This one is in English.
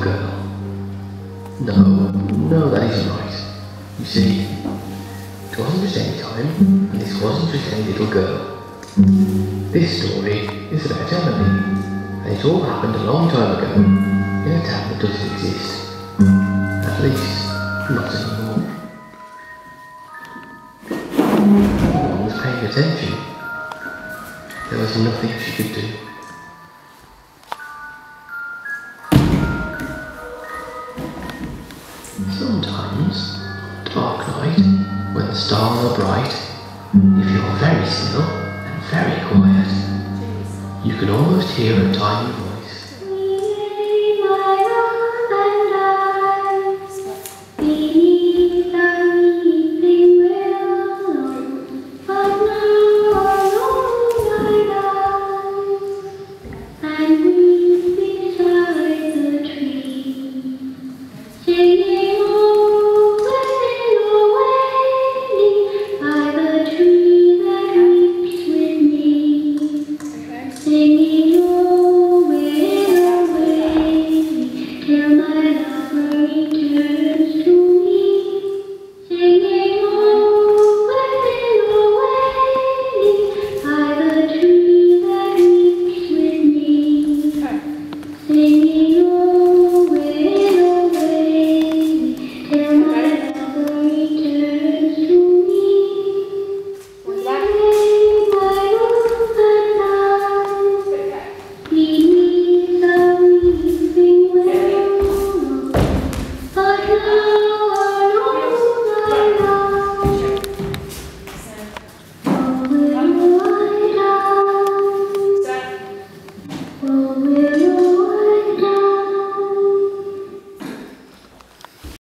girl. No, no, that isn't right. You see, any time, and this wasn't little girl. This story is about Emily, and it all happened a long time ago in a town that doesn't exist. At least, not anymore. No one was paying attention. There was nothing she could do. Sometimes, dark night, when the stars are bright, if you're very still and very quiet, you can almost hear a tiny voice